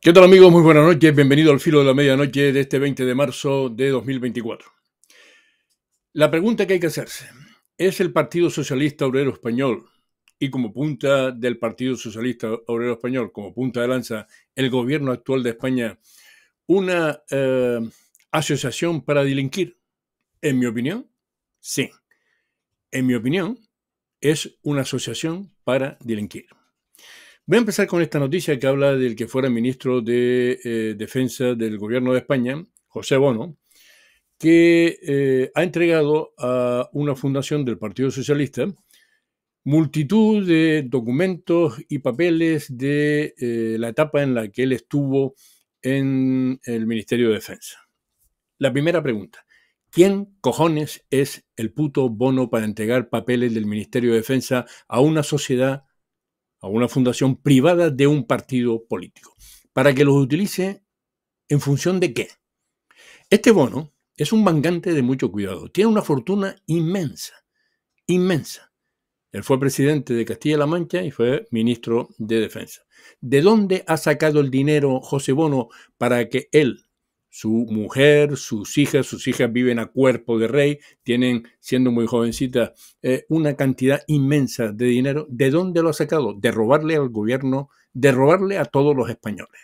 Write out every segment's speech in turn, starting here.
¿Qué tal amigos? Muy buenas noches. Bienvenido al filo de la medianoche de este 20 de marzo de 2024. La pregunta que hay que hacerse, ¿es el Partido Socialista Obrero Español y como punta del Partido Socialista Obrero Español, como punta de lanza, el gobierno actual de España, una eh, asociación para delinquir? En mi opinión, sí. En mi opinión, es una asociación para delinquir. Voy a empezar con esta noticia que habla del que fuera ministro de eh, Defensa del Gobierno de España, José Bono, que eh, ha entregado a una fundación del Partido Socialista multitud de documentos y papeles de eh, la etapa en la que él estuvo en el Ministerio de Defensa. La primera pregunta, ¿quién cojones es el puto bono para entregar papeles del Ministerio de Defensa a una sociedad a una fundación privada de un partido político, para que los utilice en función de qué. Este bono es un mangante de mucho cuidado, tiene una fortuna inmensa, inmensa. Él fue presidente de Castilla-La Mancha y fue ministro de Defensa. ¿De dónde ha sacado el dinero José Bono para que él su mujer, sus hijas, sus hijas viven a cuerpo de rey, tienen, siendo muy jovencitas, eh, una cantidad inmensa de dinero. ¿De dónde lo ha sacado? De robarle al gobierno, de robarle a todos los españoles.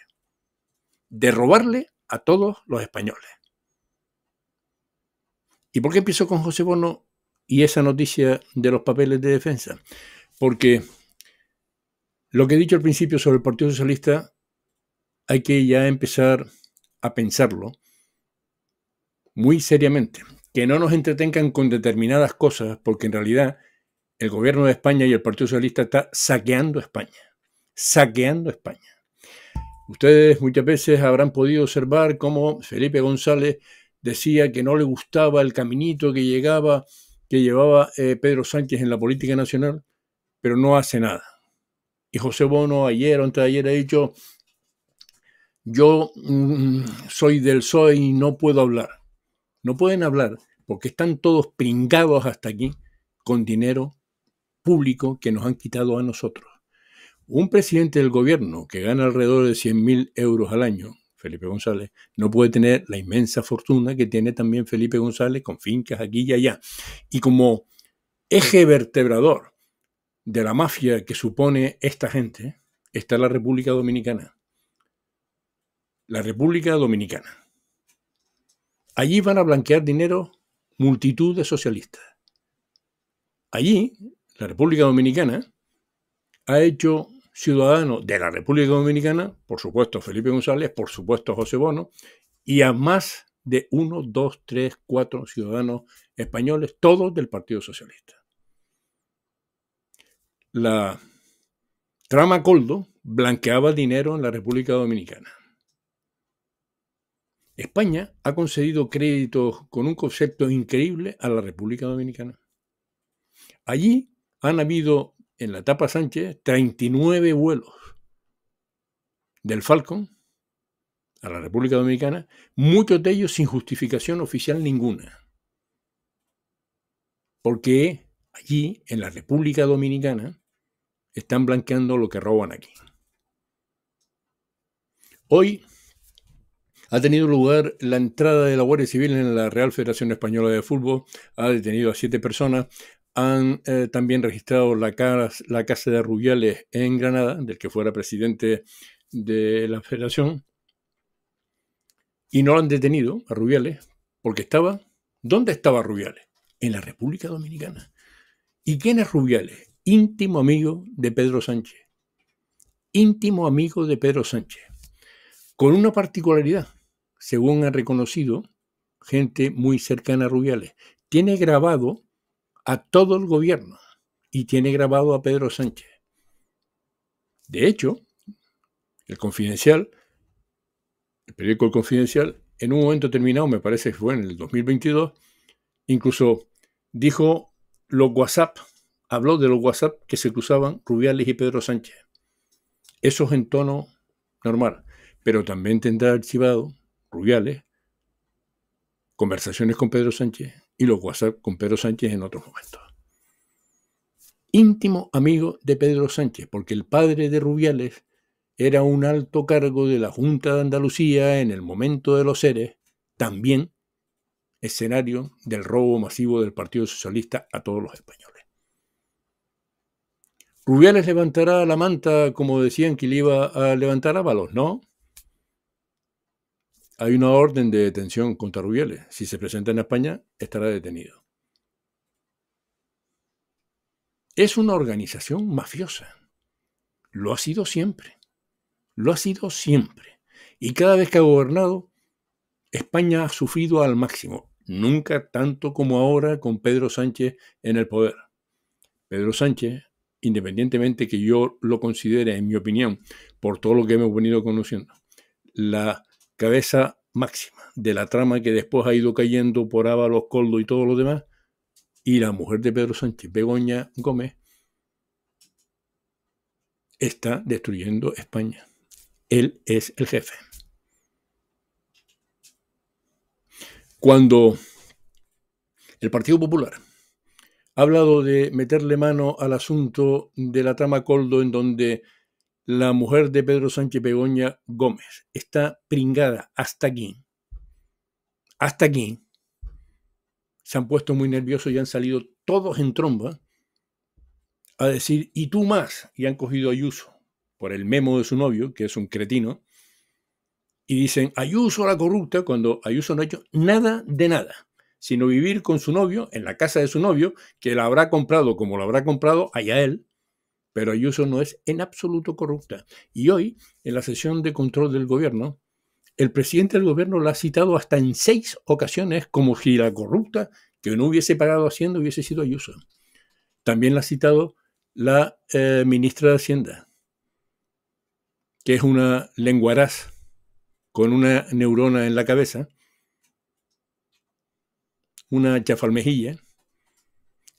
De robarle a todos los españoles. ¿Y por qué empiezo con José Bono y esa noticia de los papeles de defensa? Porque lo que he dicho al principio sobre el Partido Socialista, hay que ya empezar a pensarlo muy seriamente, que no nos entretengan con determinadas cosas, porque en realidad el gobierno de España y el Partido Socialista está saqueando España, saqueando España. Ustedes muchas veces habrán podido observar cómo Felipe González decía que no le gustaba el caminito que llegaba, que llevaba eh, Pedro Sánchez en la política nacional, pero no hace nada. Y José Bono ayer o antes de ayer ha dicho, yo mm, soy del PSOE y no puedo hablar. No pueden hablar porque están todos pringados hasta aquí con dinero público que nos han quitado a nosotros. Un presidente del gobierno que gana alrededor de 100.000 euros al año, Felipe González, no puede tener la inmensa fortuna que tiene también Felipe González con fincas aquí y allá. Y como eje vertebrador de la mafia que supone esta gente, está la República Dominicana la República Dominicana. Allí van a blanquear dinero multitud de socialistas. Allí, la República Dominicana ha hecho ciudadano de la República Dominicana, por supuesto Felipe González, por supuesto José Bono, y a más de uno, dos, tres, cuatro ciudadanos españoles, todos del Partido Socialista. La trama Coldo blanqueaba dinero en la República Dominicana. España ha concedido créditos con un concepto increíble a la República Dominicana. Allí han habido, en la etapa Sánchez, 39 vuelos del Falcon a la República Dominicana, muchos de ellos sin justificación oficial ninguna. Porque allí, en la República Dominicana, están blanqueando lo que roban aquí. Hoy ha tenido lugar la entrada de la Guardia Civil en la Real Federación Española de Fútbol, ha detenido a siete personas, han eh, también registrado la, la casa de Rubiales en Granada, del que fuera presidente de la federación, y no lo han detenido a Rubiales porque estaba, ¿dónde estaba Rubiales? En la República Dominicana. ¿Y quién es Rubiales? Íntimo amigo de Pedro Sánchez. Íntimo amigo de Pedro Sánchez. Con una particularidad según ha reconocido gente muy cercana a Rubiales. Tiene grabado a todo el gobierno y tiene grabado a Pedro Sánchez. De hecho, el Confidencial, el periódico Confidencial, en un momento terminado, me parece que fue en el 2022, incluso dijo los WhatsApp, habló de los WhatsApp que se cruzaban Rubiales y Pedro Sánchez. Eso es en tono normal, pero también tendrá archivado Rubiales, conversaciones con Pedro Sánchez y los WhatsApp con Pedro Sánchez en otros momentos. Íntimo amigo de Pedro Sánchez, porque el padre de Rubiales era un alto cargo de la Junta de Andalucía en el momento de los seres, también escenario del robo masivo del Partido Socialista a todos los españoles. Rubiales levantará la manta como decían que le iba a levantar Ábalos, ¿no? Hay una orden de detención contra Rubiales. Si se presenta en España, estará detenido. Es una organización mafiosa. Lo ha sido siempre. Lo ha sido siempre. Y cada vez que ha gobernado, España ha sufrido al máximo. Nunca tanto como ahora con Pedro Sánchez en el poder. Pedro Sánchez, independientemente que yo lo considere, en mi opinión, por todo lo que hemos venido conociendo, la cabeza máxima de la trama que después ha ido cayendo por Ábalos, Coldo y todo lo demás, y la mujer de Pedro Sánchez, Begoña Gómez, está destruyendo España. Él es el jefe. Cuando el Partido Popular ha hablado de meterle mano al asunto de la trama Coldo en donde la mujer de Pedro Sánchez Begoña Gómez está pringada hasta aquí. Hasta aquí. Se han puesto muy nerviosos y han salido todos en tromba a decir, y tú más, y han cogido Ayuso por el memo de su novio, que es un cretino, y dicen, Ayuso la corrupta, cuando Ayuso no ha hecho nada de nada, sino vivir con su novio, en la casa de su novio, que la habrá comprado como lo habrá comprado allá él, pero Ayuso no es en absoluto corrupta. Y hoy, en la sesión de control del gobierno, el presidente del gobierno la ha citado hasta en seis ocasiones como si la corrupta que no hubiese pagado Hacienda hubiese sido Ayuso. También la ha citado la eh, ministra de Hacienda, que es una lenguaraz con una neurona en la cabeza, una chafalmejilla,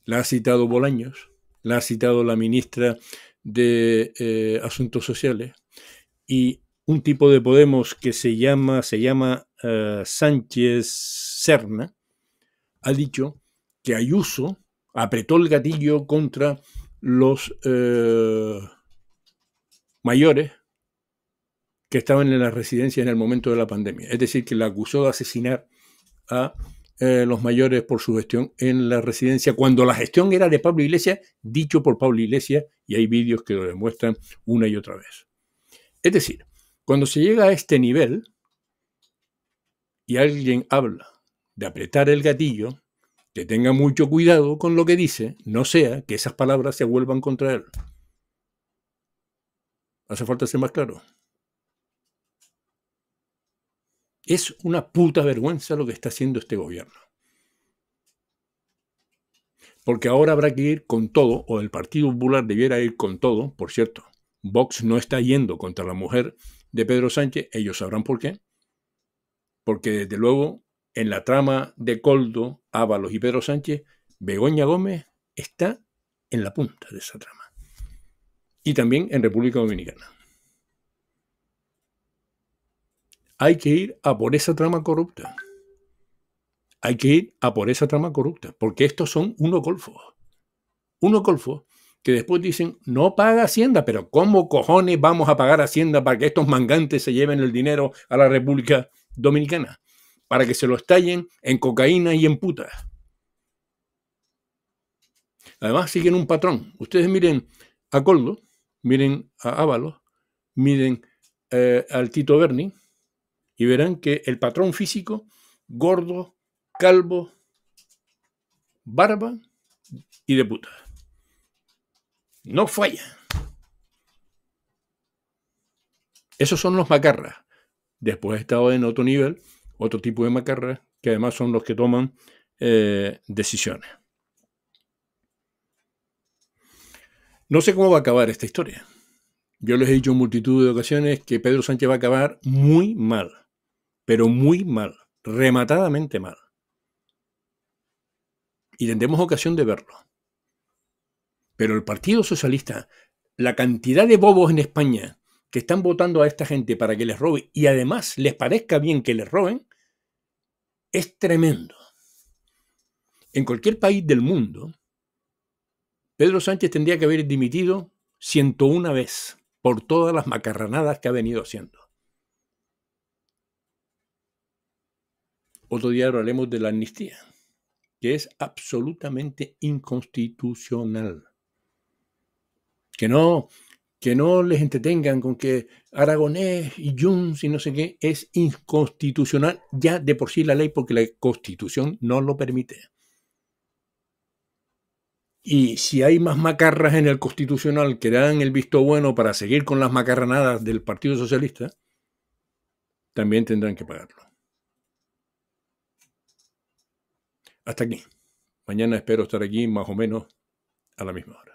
la ha citado Bolaños, la ha citado la ministra de eh, Asuntos Sociales, y un tipo de Podemos que se llama, se llama eh, Sánchez Serna, ha dicho que Ayuso apretó el gatillo contra los eh, mayores que estaban en la residencia en el momento de la pandemia. Es decir, que la acusó de asesinar a eh, los mayores por su gestión en la residencia, cuando la gestión era de Pablo Iglesias, dicho por Pablo Iglesias, y hay vídeos que lo demuestran una y otra vez. Es decir, cuando se llega a este nivel y alguien habla de apretar el gatillo, que tenga mucho cuidado con lo que dice, no sea que esas palabras se vuelvan contra él. Hace falta ser más claro. Es una puta vergüenza lo que está haciendo este gobierno. Porque ahora habrá que ir con todo, o el Partido Popular debiera ir con todo, por cierto. Vox no está yendo contra la mujer de Pedro Sánchez, ellos sabrán por qué. Porque desde luego, en la trama de Coldo, Ábalos y Pedro Sánchez, Begoña Gómez está en la punta de esa trama. Y también en República Dominicana. Hay que ir a por esa trama corrupta. Hay que ir a por esa trama corrupta, porque estos son unos golfos. Unos golfos que después dicen, no paga Hacienda, pero ¿cómo cojones vamos a pagar Hacienda para que estos mangantes se lleven el dinero a la República Dominicana? Para que se lo estallen en cocaína y en putas. Además siguen un patrón. Ustedes miren a Coldo, miren a Ábalos, miren eh, al Tito Berni, y verán que el patrón físico, gordo, calvo, barba y de puta. No falla. Esos son los macarras. Después he estado en otro nivel, otro tipo de macarras, que además son los que toman eh, decisiones. No sé cómo va a acabar esta historia. Yo les he dicho en multitud de ocasiones que Pedro Sánchez va a acabar muy mal pero muy mal, rematadamente mal. Y tendremos ocasión de verlo. Pero el Partido Socialista, la cantidad de bobos en España que están votando a esta gente para que les robe y además les parezca bien que les roben, es tremendo. En cualquier país del mundo, Pedro Sánchez tendría que haber dimitido 101 veces por todas las macarranadas que ha venido haciendo. Otro día hablaremos de la amnistía, que es absolutamente inconstitucional. Que no, que no les entretengan con que Aragonés y Junts y no sé qué es inconstitucional ya de por sí la ley porque la constitución no lo permite. Y si hay más macarras en el constitucional que dan el visto bueno para seguir con las macarranadas del Partido Socialista, también tendrán que pagarlo. Hasta aquí. Mañana espero estar aquí más o menos a la misma hora.